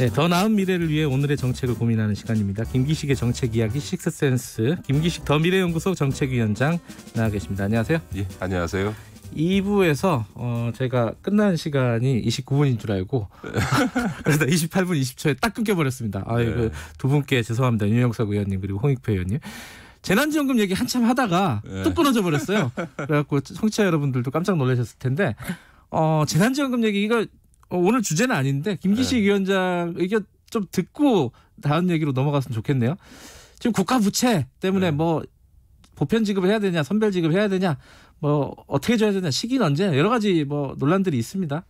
네, 더 나은 미래를 위해 오늘의 정책을 고민하는 시간입니다. 김기식의 정책 이야기 식스센스 김기식 더 미래연구소 정책위원장 나와 계십니다. 안녕하세요. 예, 안녕하세요. 2부에서 어, 제가 끝난 시간이 29분인 줄 알고 그래서 28분 20초에 딱 끊겨버렸습니다. 아이고 네. 두 분께 죄송합니다. 윤영석 의원님 그리고 홍익표 의원님. 재난지원금 얘기 한참 하다가 네. 뚝 끊어져 버렸어요. 그래갖고 청취자 여러분들도 깜짝 놀라셨을 텐데 어, 재난지원금 얘기 이거 오늘 주제는 아닌데 김기식 네. 위원장 의견 좀 듣고 다음 얘기로 넘어갔으면 좋겠네요. 지금 국가 부채 때문에 네. 뭐 보편 지급을 해야 되냐, 선별 지급을 해야 되냐, 뭐 어떻게 줘야 되냐, 시기는 언제 여러 가지 뭐 논란들이 있습니다.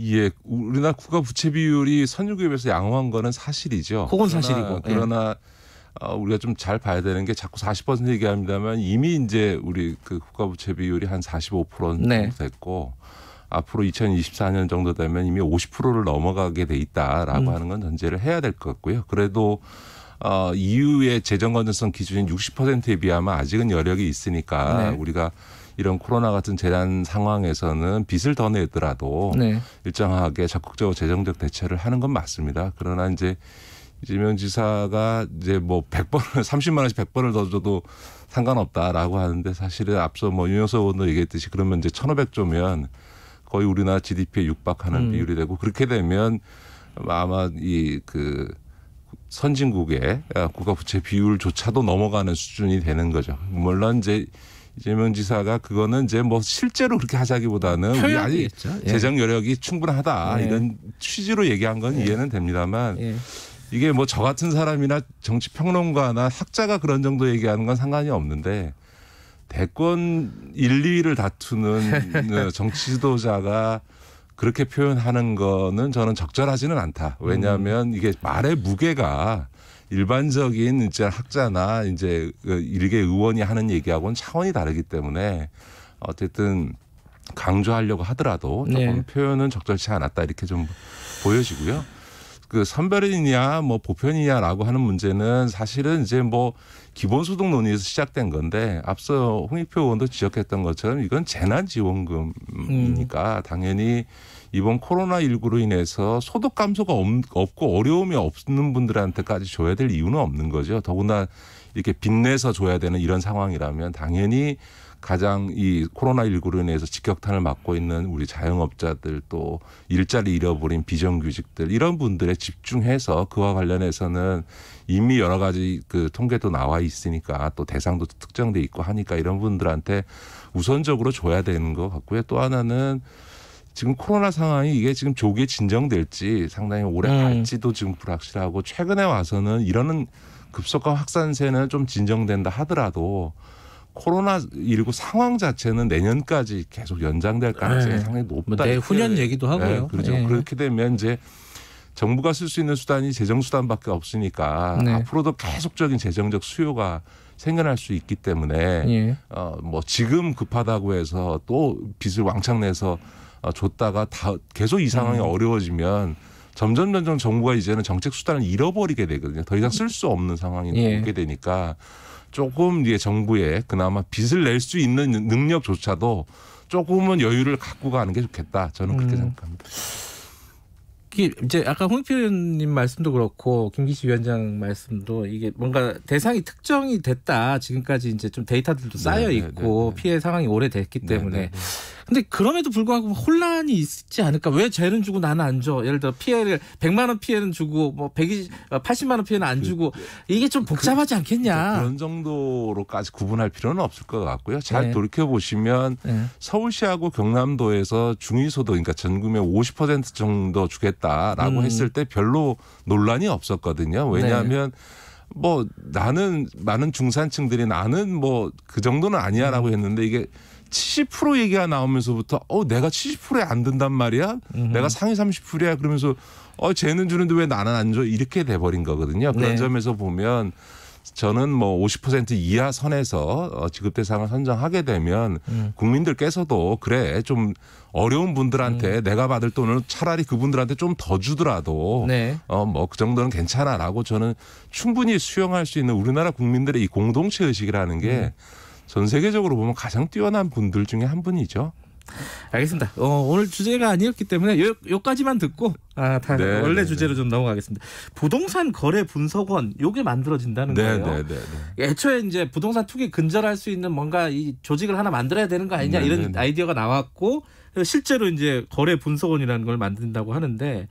예, 우리나라 국가 부채 비율이 비해서 양호한 거는 사실이죠. 그건 사실이고. 그러나, 그러나 어, 우리가 좀 잘 봐야 되는 게 자꾸 40% 얘기합니다만 이미 이제 우리 그 국가 부채 비율이 한 45% 정도 네. 됐고 앞으로 2024년 정도 되면 이미 50%를 넘어가게 돼 있다라고 음. 하는 건 전제를 해야 될 것 같고요. 그래도 어, EU의 재정 건전성 기준인 60%에 비하면 아직은 여력이 있으니까 네. 우리가 이런 코로나 같은 재난 상황에서는 빚을 더 내더라도 네. 일정하게 적극적으로 재정적 대처를 하는 건 맞습니다. 그러나 이제 이재명 지사가 이제 뭐 100번, 30만 원씩 100번을 더 줘도 상관없다라고 하는데 사실은 앞서 뭐 윤영석 의원도 얘기했듯이 그러면 이제 1,500조면 거의 우리나라 GDP에 육박하는 음. 비율이 되고 그렇게 되면 아마 이그 선진국의 국가 부채 비율조차도 넘어가는 수준이 되는 거죠. 물론 이제 이재명 지사가 그거는 이제 뭐 실제로 그렇게 하자기보다는 우리 아직 예. 재정 여력이 충분하다 예. 이런 취지로 얘기한 건 예. 이해는 됩니다만 예. 이게 뭐 저 같은 사람이나 정치 평론가나 학자가 그런 정도 얘기하는 건 상관이 없는데 대권 1, 2위를 다투는 그 정치 지도자가 그렇게 표현하는 거는 저는 적절하지는 않다. 왜냐하면 이게 말의 무게가 일반적인 이제 학자나 이제 그 일개 의원이 하는 얘기하고는 차원이 다르기 때문에 어쨌든 강조하려고 하더라도 조금 네. 표현은 적절치 않았다 이렇게 좀 보여지고요. 그 선별이냐 뭐 보편이냐라고 하는 문제는 사실은 이제 뭐 기본소득 논의에서 시작된 건데 앞서 홍익표 의원도 지적했던 것처럼 이건 재난지원금이니까 음. 당연히 이번 코로나19로 인해서 소득 감소가 없고 어려움이 없는 분들한테까지 줘야 될 이유는 없는 거죠. 더구나 이렇게 빚내서 줘야 되는 이런 상황이라면 당연히 가장 이 코로나19로 인해서 직격탄을 맞고 있는 우리 자영업자들 또 일자리 잃어버린 비정규직들 이런 분들에 집중해서 그와 관련해서는 이미 여러 가지 그 통계도 나와 있으니까 또 대상도 특정돼 있고 하니까 이런 분들한테 우선적으로 줘야 되는 것 같고요. 또 하나는 지금 코로나 상황이 이게 지금 조기에 진정될지 상당히 오래 음. 갈지도 지금 불확실하고 최근에 와서는 이러는 급속한 확산세는 좀 진정된다 하더라도 코로나19 상황 자체는 내년까지 계속 연장될 가능성이 네. 상당히 높다. 뭐 내후년 얘기도 하고요. 네, 그렇죠. 네. 그렇게 되면 이제 정부가 쓸 수 있는 수단이 재정 수단밖에 없으니까 네. 앞으로도 계속적인 재정적 수요가 생겨날 수 있기 때문에 예. 어뭐 지금 급하다고 해서 또 빚을 왕창 내서 어, 줬다가 다 계속 이 상황이 음. 어려워지면 점점 점점 정부가 이제는 정책 수단을 잃어버리게 되거든요. 더 이상 쓸 수 없는 상황이 예. 오게 되니까 조금 이제 정부에 그나마 빚을 낼 수 있는 능력조차도 조금은 여유를 갖고 가는 게 좋겠다. 저는 그렇게 음. 생각합니다. 이제 아까 홍익표 의원님 말씀도 그렇고 김기식 위원장 말씀도 이게 뭔가 대상이 특정이 됐다 지금까지 이제 좀 데이터들도 쌓여 네, 네, 있고 네, 네, 피해 상황이 오래됐기 네, 때문에 네, 근데 그럼에도 불구하고 혼란이 있지 않을까? 왜 쟤는 주고 나는 안 줘? 예를 들어 피해를 100만 원 피해는 주고 뭐 120, 80만 원 피해는 안그 주고 이게 좀 복잡하지 않겠냐? 그, 그런 정도로까지 구분할 필요는 없을 것 같고요. 잘 네. 돌이켜 보시면 네. 서울시하고 경남도에서 중위소득 그러니까 전국의 50% 정도 주겠다라고 음. 했을 때 별로 논란이 없었거든요. 왜냐하면 네. 뭐 나는 많은 중산층들이 나는 뭐 그 정도는 아니야라고 음. 했는데 이게 70% 얘기가 나오면서부터 어 내가 70%에 안 든단 말이야. 음흠. 내가 상위 30%야 그러면서 어 쟤는 주는데 왜 나는 안 줘? 이렇게 돼 버린 거거든요. 그런 네. 점에서 보면 저는 뭐 50% 이하 선에서 어, 지급 대상을 선정하게 되면 음. 국민들께서도 그래 좀 어려운 분들한테 음. 내가 받을 돈을 차라리 그분들한테 좀 더 주더라도 네. 어뭐 그 정도는 괜찮아라고 저는 충분히 수용할 수 있는 우리나라 국민들의 이 공동체 의식이라는 게 음. 전 세계적으로 보면 가장 뛰어난 분들 중에 한 분이죠. 알겠습니다. 어, 오늘 주제가 아니었기 때문에 요, 요까지만 듣고 아, 다 네, 원래 네, 주제로 네. 좀 넘어가겠습니다. 부동산 거래 분석원 요게 만들어진다는 네, 거예요. 네, 네, 네. 애초에 이제 부동산 투기 근절할 수 있는 뭔가 이 조직을 하나 만들어야 되는 거 아니냐 이런 아이디어가 나왔고 실제로 이제 거래 분석원이라는 걸 만든다고 하는데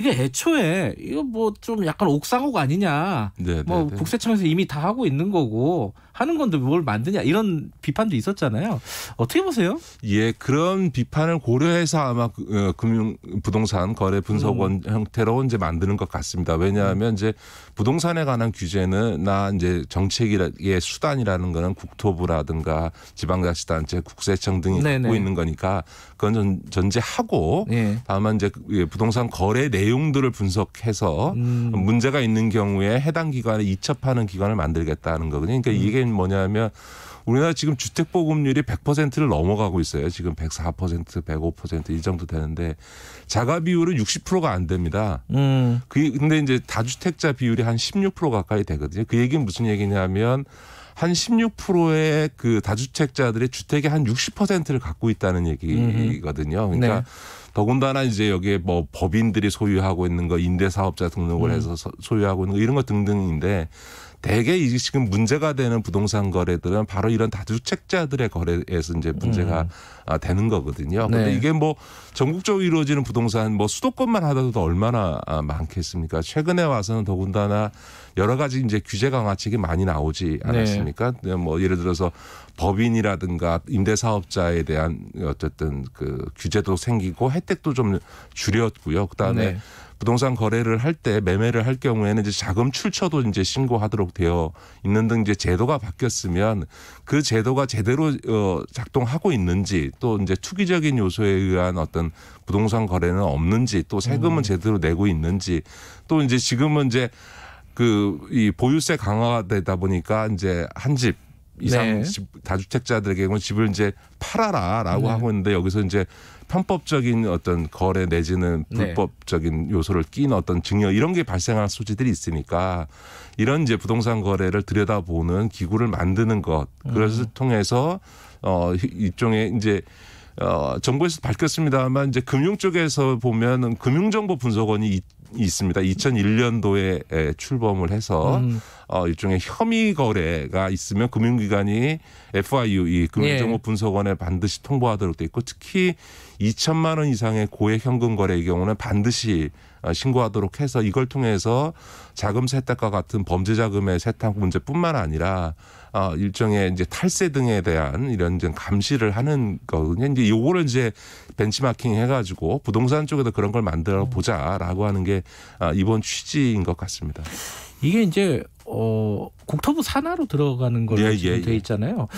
이게 애초에 이거 뭐 좀 약간 옥상호가 아니냐. 네, 뭐. 국세청에서 이미 다 하고 있는 거고 하는 건데 뭘 만드냐 이런 비판도 있었잖아요. 어떻게 보세요? 예, 그런 비판을 고려해서 아마 그, 어, 금융 부동산 거래 분석원 음. 형태로 이제 만드는 것 같습니다. 왜냐하면 음. 이제 부동산에 관한 규제는 나 이제 정책의 수단이라는 거는 국토부라든가 지방자치단체, 국세청 등이 네네. 갖고 있는 거니까 그건 전제하고 네. 다만 이제 그, 부동산 거래 내용들을 분석해서 음. 문제가 있는 경우에 해당 기관에 이첩하는 기관을 만들겠다는 거거든요. 그러니까 음. 이게 뭐냐면 우리나라 지금 주택 보급률이 100%를 넘어가고 있어요. 지금 104%, 105%이 정도 되는데 자가 비율은 60%가 안 됩니다. 음. 그 근데 이제 다주택자 비율이 한 16% 가까이 되거든요. 그 얘기는 무슨 얘기냐면 한 16%의 그 다주택자들의 주택의 한 60%를 갖고 있다는 얘기거든요. 그러니까 네. 더군다나 이제 여기에 뭐 법인들이 소유하고 있는 거 임대사업자 등록을 음. 해서 소유하고 있는 거 이런 거 등등인데 대개 이 지금 문제가 되는 부동산 거래들은 바로 이런 다주택자들의 거래에서 이제 문제가 음. 되는 거거든요. 근데 네. 이게 뭐 전국적으로 이루어지는 부동산 뭐 수도권만 하더라도 얼마나 아, 많겠습니까? 최근에 와서는 더군다나 여러 가지 이제 규제 강화책이 많이 나오지 네. 않았습니까? 네. 뭐 예를 들어서 법인이라든가 임대사업자에 대한 어쨌든 그 규제도 생기고 혜택 도 좀 줄였고요. 그다음에 네. 부동산 거래를 할 때 매매를 할 경우에는 이제 자금 출처도 이제 신고하도록 되어 있는 등 이제 제도가 바뀌었으면 그 제도가 제대로 어 작동하고 있는지 또 이제 투기적인 요소에 의한 어떤 부동산 거래는 없는지 또 세금은 음. 제대로 내고 있는지 또 이제 지금은 이제 그 이 보유세 강화가 되다 보니까 이제 한집 이상 네. 다주택자들의 경우 집을 이제 팔아라라고 네. 하고 있는데 여기서 이제 편법적인 어떤 거래 내지는 네. 불법적인 요소를 낀 어떤 증여 이런 게 발생할 소지들이 있으니까 이런 이제 부동산 거래를 들여다보는 기구를 만드는 것 그것을 음. 통해서 어 일종의 이제 어 정부에서 밝혔습니다만 이제 금융 쪽에서 보면은 금융정보 분석원이 있습니다. 2001년도에 출범을 해서 음. 어, 일종의 혐의 거래가 있으면 금융기관이 FIU 이 금융정보 예. 분석원에 반드시 통보하도록 돼 있고 특히 2천만 원 이상의 고액 현금 거래의 경우는 반드시 어, 신고하도록 해서 이걸 통해서 자금 세탁과 같은 범죄 자금의 세탁 문제뿐만 아니라 어 일종의 이제 탈세 등에 대한 이런 좀 감시를 하는 거거든요. 이제 요거를 이제 벤치마킹 해가지고 부동산 쪽에도 그런 걸 만들어 보자라고 하는 게 아, 이번 취지인 것 같습니다. 이게 이제 어 국토부 산하로 들어가는 걸로 예, 지금 예, 돼 예. 있잖아요.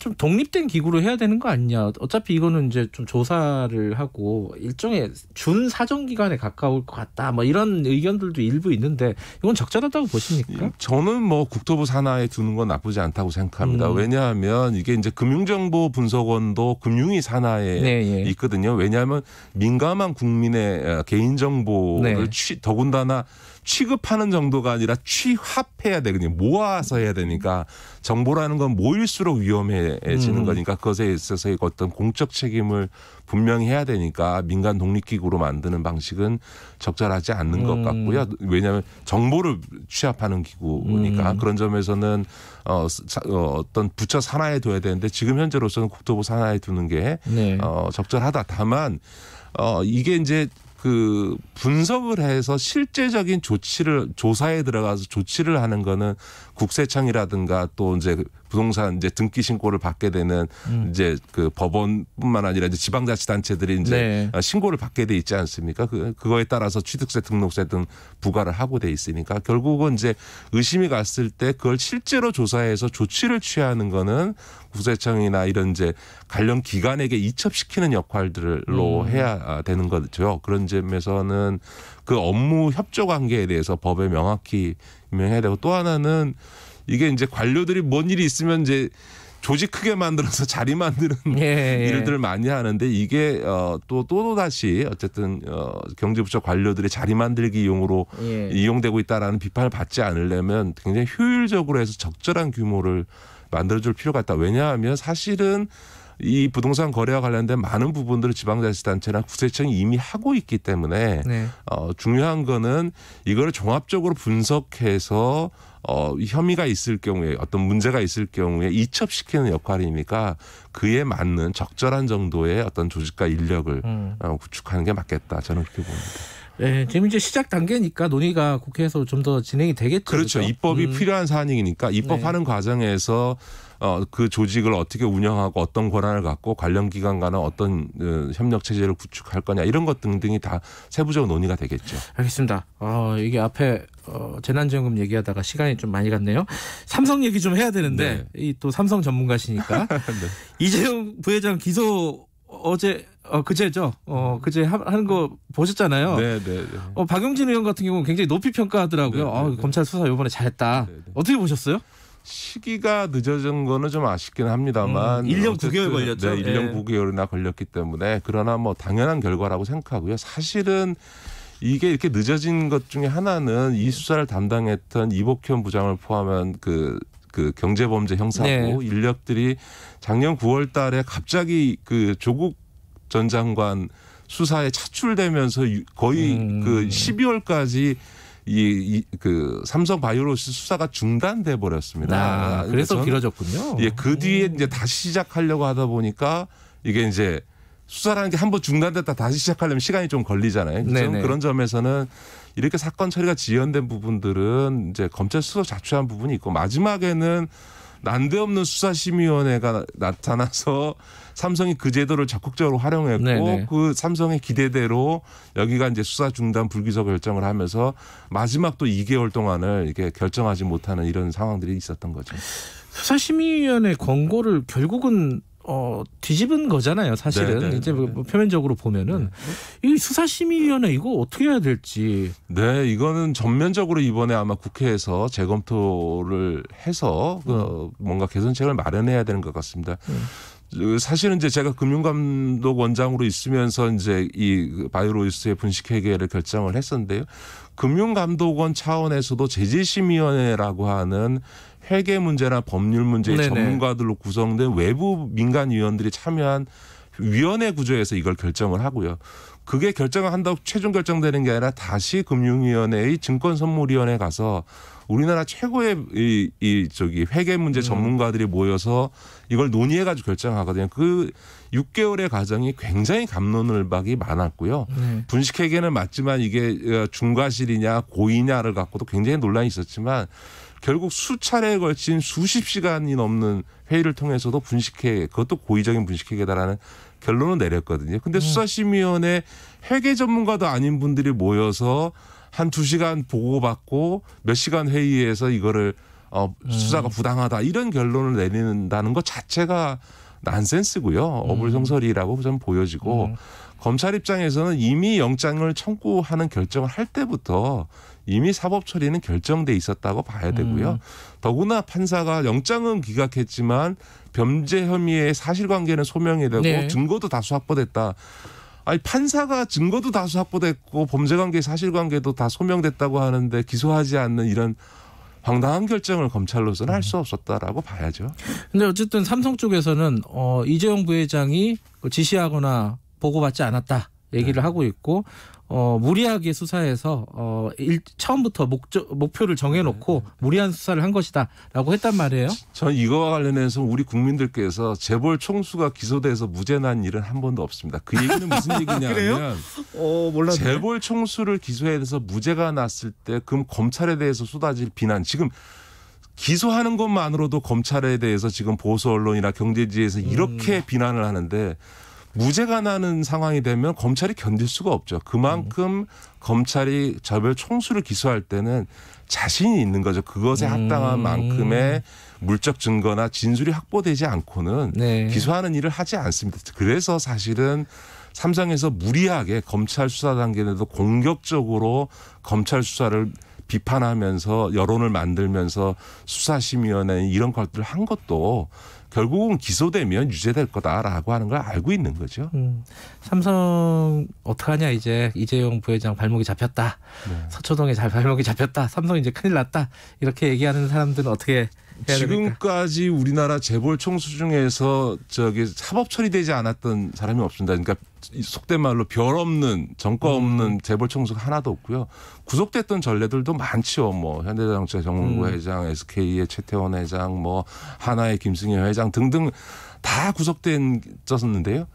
좀 독립된 기구로 해야 되는 거 아니냐. 어차피 이거는 이제 좀 조사를 하고 일종의 준 사정 기관에 가까울 것 같다. 뭐 이런 의견들도 일부 있는데 이건 적절하다고 보십니까? 저는 뭐 국토부 산하에 두는 건 나쁘지 않다고 생각합니다. 음. 왜냐하면 이게 이제 금융정보 분석원도 금융위 산하에 네, 예. 있거든요. 왜냐하면 민감한 국민의 개인 정보를 네. 취, 더군다나 취급하는 정도가 아니라 취합해야 되거든요. 모아 서 해야 되니까 정보라는 건 모일수록 위험해지는 음. 거니까 그것에 있어서의 어떤 공적 책임을 분명히 해야 되니까 민간 독립기구로 만드는 방식은 적절하지 않는 음. 것 같고요. 왜냐하면 정보를 취합하는 기구니까 음. 그런 점에서는 어, 어, 어떤 부처 산하에 둬야 되는데 지금 현재로서는 국토부 산하에 두는 게 네. 어, 적절하다. 다만 어, 이게 이제 그 분석을 해서 실제적인 조치를 조사에 들어가서 조치를 하는 거는 국세청이라든가 또 이제 부동산 이제 등기 신고를 받게 되는 음. 이제 그 법원뿐만 아니라 이제 지방자치단체들이 이제 네. 신고를 받게 돼 있지 않습니까? 그 그거에 따라서 취득세, 등록세 등 부과를 하고 돼 있으니까 결국은 이제 의심이 갔을 때 그걸 실제로 조사해서 조치를 취하는 거는 국세청이나 이런 이제 관련 기관에게 이첩시키는 역할들로 음. 해야 되는 거죠. 그런 점에서는 그 업무 협조 관계에 대해서 법에 명확히 명해야 되고 또 하나는 이게 이제 관료들이 뭔 일이 있으면 이제 조직 크게 만들어서 자리 만드는 예, 예. 일들을 많이 하는데 이게 어또또 또 다시 어쨌든 어 경제부처 관료들의 자리 만들기 용으로 예. 이용되고 있다라는 비판을 받지 않으려면 굉장히 효율적으로 해서 적절한 규모를 만들어줄 필요가 있다. 왜냐하면 사실은 이 부동산 거래와 관련된 많은 부분들을 지방자치단체나 구세청이 이미 하고 있기 때문에 네. 어, 중요한 거는 이거를 종합적으로 분석해서 어, 혐의가 있을 경우에 어떤 문제가 있을 경우에 이첩시키는 역할이니까 그에 맞는 적절한 정도의 어떤 조직과 인력을 음. 어, 구축하는 게 맞겠다. 저는 그렇게 봅니다. 네, 지금 이제 시작 단계니까 논의가 국회에서 좀 더 진행이 되겠죠. 그렇죠. 그렇죠? 입법이 음. 필요한 사안이니까 입법하는 네. 과정에서 어, 그 조직을 어떻게 운영하고 어떤 권한을 갖고 관련 기관 간은 어떤 어, 협력 체제를 구축할 거냐 이런 것 등등이 다 세부적으로 논의가 되겠죠. 알겠습니다. 어, 이게 앞에 어, 재난지원금 얘기하다가 시간이 좀 많이 갔네요. 삼성 얘기 좀 해야 되는데 네. 이또 삼성 전문가시니까 네. 이재용 부회장 기소 어제 어 그제죠. 어 그제 하는 거 보셨잖아요. 네, 네, 네. 어 박용진 의원 같은 경우는 굉장히 높이 평가하더라고요. 네, 네, 어, 네. 검찰 수사 이번에 잘했다. 네, 네. 어떻게 보셨어요? 시기가 늦어진 거는 좀 아쉽긴 합니다만 음, 1년 9개월 걸렸죠. 네, 1년 네. 9개월이나 걸렸기 때문에 그러나 뭐 당연한 결과라고 생각하고요. 사실은 이게 이렇게 늦어진 것 중에 하나는 이 수사를 담당했던 이복현 부장을 포함한 그, 그 경제범죄 형사고 네. 인력들이 작년 9월 달에 갑자기 그 조국 전 장관 수사에 차출되면서 거의 음. 그 12월까지 이그 삼성 바이오로스 수사가 중단돼 버렸습니다. 아, 그래서 길어졌군요. 예, 그 뒤에 이제 다시 시작하려고 하다 보니까 이게 이제 수사라는 게 한 번 중단됐다 다시 시작하려면 시간이 좀 걸리잖아요. 그렇죠? 그런 점에서는 이렇게 사건 처리가 지연된 부분들은 이제 검찰 수사 자초한 부분이 있고 마지막에는 난데없는 수사심의위원회가 나타나서 삼성이 그 제도를 적극적으로 활용했고 네네. 그 삼성의 기대대로 여기가 이제 수사 중단 불기소 결정을 하면서 마지막 또 2개월 동안을 이게 결정하지 못하는 이런 상황들이 있었던 거죠. 수사심의위원회 권고를 결국은 어, 뒤집은 거잖아요, 사실은. 네네. 네, 이제 뭐, 뭐 표면적으로 보면은 네. 이 수사심의위원회 이거 어떻게 해야 될지. 네, 이거는 전면적으로 이번에 아마 국회에서 재검토를 해서 그 음. 그 뭔가 개선책을 마련해야 되는 것 같습니다. 음. 그 사실은 이제 제가 금융감독 원장으로 있으면서 이제 이 바이오로이스의 분식 회계를 결정을 했었는데요. 금융감독원 차원에서도 제재심의위원회라고 하는 회계 문제나 법률 문제 의 전문가들로 구성된 외부 민간 위원들이 참여한 위원회 구조에서 이걸 결정을 하고요. 그게 결정을 한다고 최종 결정되는 게 아니라 다시 금융위원회의 증권선물위원회 가서 우리나라 최고의 이, 이 저기 회계 문제 음. 전문가들이 모여서 이걸 논의해 가지고 결정하거든요. 그 6개월의 과정이 굉장히 감론을박이 많았고요. 네. 분식회계는 맞지만 이게 어, 중과실이냐 고의냐를 갖고도 굉장히 논란이 있었지만 결국 수차례에 걸친 수십 시간이 넘는 회의를 통해서도 분식회 그것도 고의적인 분식회계다라는 결론을 내렸거든요. 근데 음. 수사심의위원회 회계 전문가도 아닌 분들이 모여서 한 두 시간 보고받고 몇 시간 회의에서 이거를 어, 수사가 음. 부당하다 이런 결론을 내린다는 것 자체가 난센스고요. 어불성설이라고 저는 보여지고 음. 검찰 입장에서는 이미 영장을 청구하는 결정을 할 때부터 이미 사법 처리는 결정돼 있었다고 봐야 되고요. 음. 더구나 판사가 영장은 기각했지만 범죄 혐의의 사실관계는 소명이 되고 네. 증거도 다수 확보됐다. 아니 판사가 증거도 다수 확보됐고 범죄관계 사실관계도 다 소명됐다고 하는데 기소하지 않는 이런 황당한 결정을 검찰로서는 할 수 없었다라고 봐야죠. 근데 어쨌든 삼성 쪽에서는 어 이재용 부회장이 그 지시하거나 보고받지 않았다 얘기를 네. 하고 있고 어, 무리하게 수사해서 어, 일, 처음부터 목적, 목표를 정해놓고 네. 무리한 수사를 한 것이다라고 했단 말이에요. 전 이거와 관련해서 우리 국민들께서 재벌 총수가 기소돼서 무죄 난 일은 한 번도 없습니다. 그 얘기는 무슨 얘기냐면 어, 재벌 총수를 기소해서 무죄가 났을 때 그럼 검찰에 대해서 쏟아질 비난 지금 기소하는 것만으로도 검찰에 대해서 지금 보수 언론이나 경제지에서 이렇게 음. 비난을 하는데 무죄가 나는 상황이 되면 검찰이 견딜 수가 없죠. 그만큼 음. 검찰이 저별 총수를 기소할 때는 자신이 있는 거죠. 그것에 합당한 음. 만큼의 물적 증거나 진술이 확보되지 않고는 네. 기소하는 일을 하지 않습니다. 그래서 사실은 삼성에서 무리하게 검찰 수사 단계에도 공격적으로 검찰 수사를 비판하면서 여론을 만들면서 수사심의원회 이런 것들을 한 것도 결국은 기소되면 유죄될 거다라고 하는 걸 알고 있는 거죠. 음, 삼성 어떡하냐 이제 이재용 부회장 발목이 잡혔다. 네. 서초동에 잘 발목이 잡혔다. 삼성 이제 큰일 났다. 이렇게 얘기하는 사람들은 어떻게 지금까지 우리나라 재벌 총수 중에서 저기 사법 처리되지 않았던 사람이 없습니다. 그러니까 속된 말로 별 없는 정과 음. 없는 음. 재벌 총수가 하나도 없고요. 구속됐던 전례들도 많죠. 뭐 현대자동차 정문구 음. 회장, SK의 최태원 회장, 뭐 하나의 김승현 회장 등등 다 구속된 졌었는데요.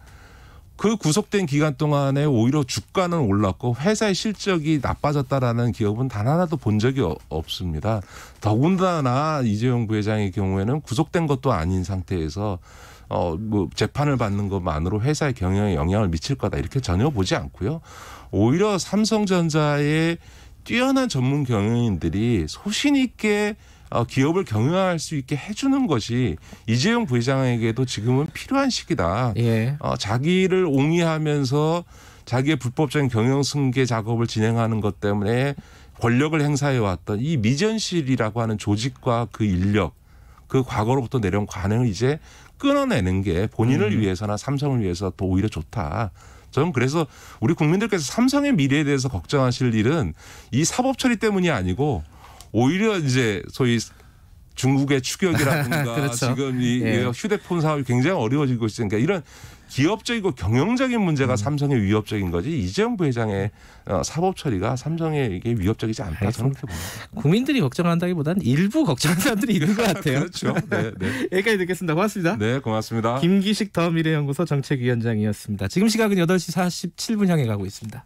그 구속된 기간 동안에 오히려 주가는 올랐고 회사의 실적이 나빠졌다라는 기업은 단 하나도 본 적이 없습니다. 더군다나 이재용 부회장의 경우에는 구속된 것도 아닌 상태에서 어 뭐 재판을 받는 것만으로 회사의 경영에 영향을 미칠 거다 이렇게 전혀 보지 않고요. 오히려 삼성전자의 뛰어난 전문 경영인들이 소신 있게 어, 기업을 경영할 수 있게 해주는 것이 이재용 부회장에게도 지금은 필요한 시기다. 예. 어, 자기를 옹이하면서 자기의 불법적인 경영 승계 작업을 진행하는 것 때문에 권력을 행사해 왔던 이 미전실이라고 하는 조직과 그 인력, 그 과거로부터 내려온 관행을 이제 끊어내는 게 본인을 음. 위해서나 삼성을 위해서 더 오히려 좋다. 저는 그래서 우리 국민들께서 삼성의 미래에 대해서 걱정하실 일은 이 사법 처리 때문이 아니고 오히려 이제 소위 중국의 추격이라든가 그렇죠. 지금 이 예. 휴대폰 사업이 굉장히 어려워지고 있으니까 이런 기업적이고 경영적인 문제가 음. 삼성에 위협적인 거지 이재용 부회장의 어, 사법 처리가 삼성에게 위협적이지 않다 저는 그렇게 봅니다. 국민들이 걱정한다기보다는 일부 걱정하는 사람들이 있는 것 같아요. 그렇죠. 네, 네. 여기까지 듣겠습니다. 고맙습니다. 네, 고맙습니다. 김기식 더미래연구소 정책위원장이었습니다. 지금 시각은 8시 47분 향해 가고 있습니다.